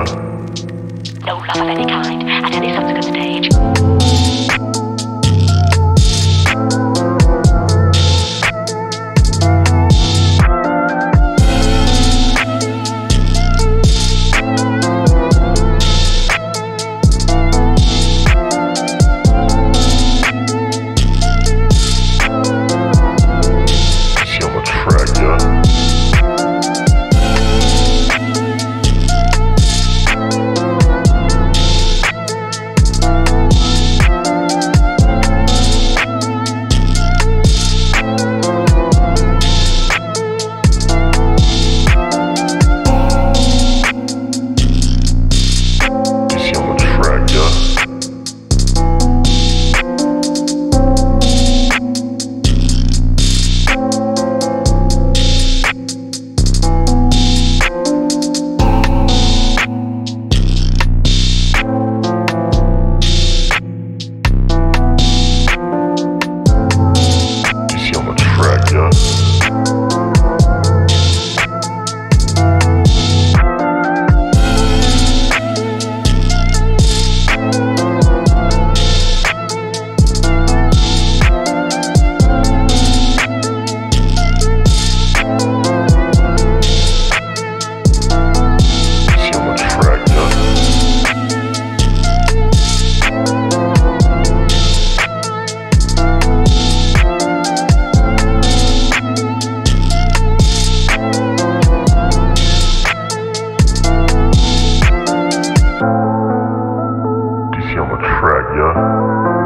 No love of any kind at any subsequent stage. Yeah.